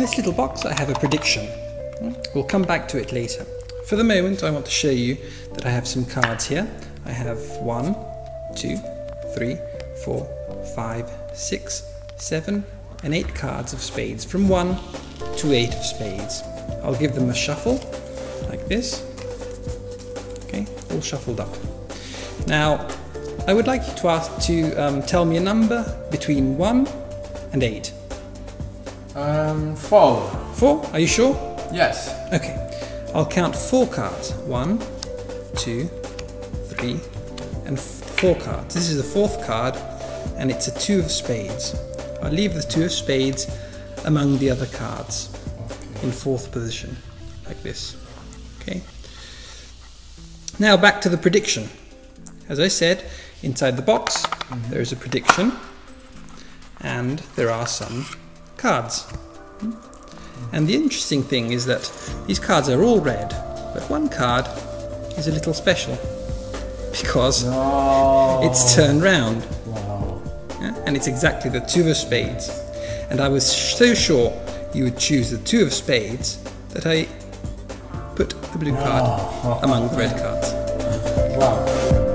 this little box I have a prediction. We'll come back to it later. For the moment I want to show you that I have some cards here. I have one, two, three, four, five, six, seven, and eight cards of spades from one to eight of spades. I'll give them a shuffle like this. Okay, all shuffled up. Now, I would like you to ask to um, tell me a number between one and eight. Um, four. Four? Are you sure? Yes. Okay. I'll count four cards. One, two, three, and four cards. This is the fourth card, and it's a two of spades. I'll leave the two of spades among the other cards in fourth position, like this. Okay. Now back to the prediction. As I said, inside the box there is a prediction, and there are some cards. And the interesting thing is that these cards are all red, but one card is a little special because No. it's turned round Wow. yeah, and it's exactly the two of spades. And I was so sure you would choose the two of spades that I put the blue card among the red cards. Wow.